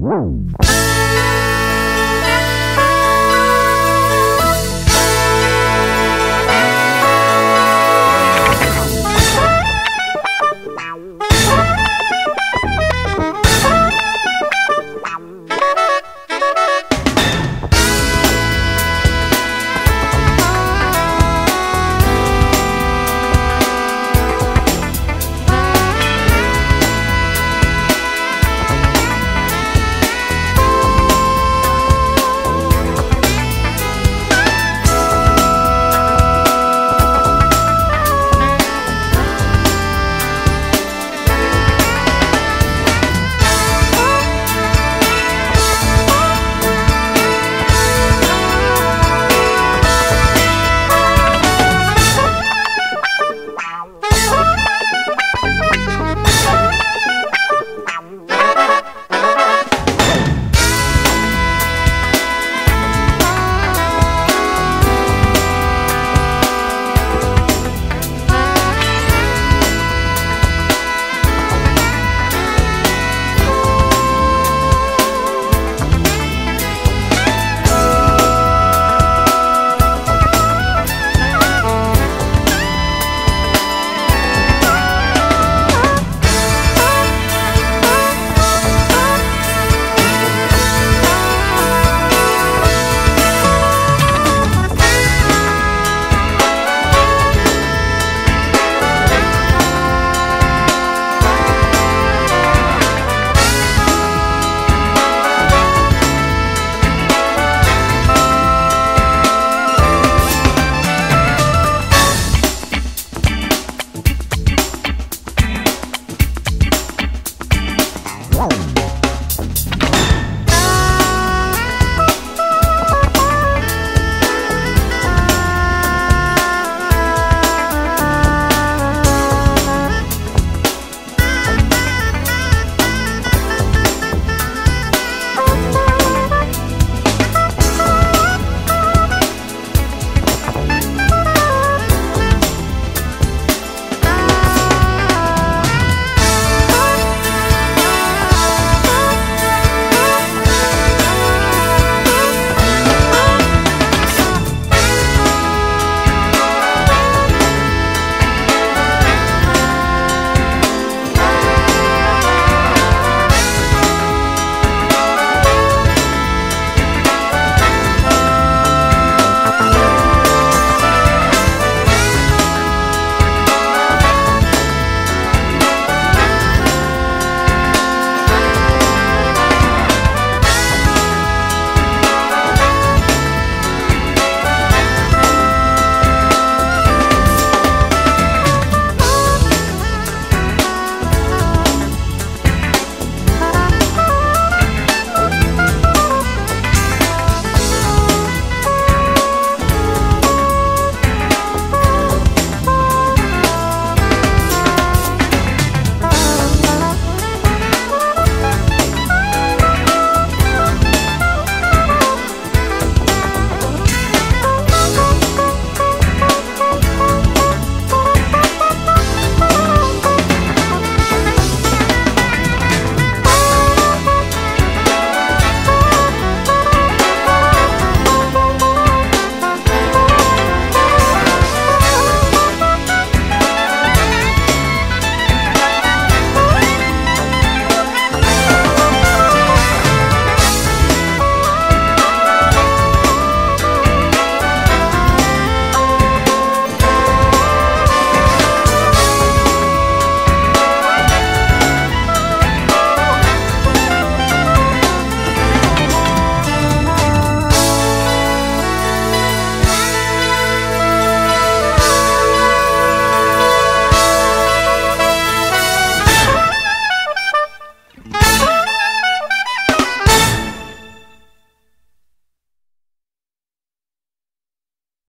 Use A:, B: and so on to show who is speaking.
A: Woo!